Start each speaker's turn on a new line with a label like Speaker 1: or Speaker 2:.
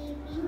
Speaker 1: baby.